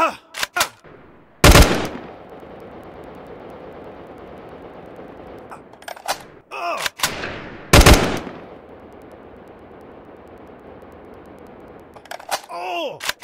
Ah! Oh!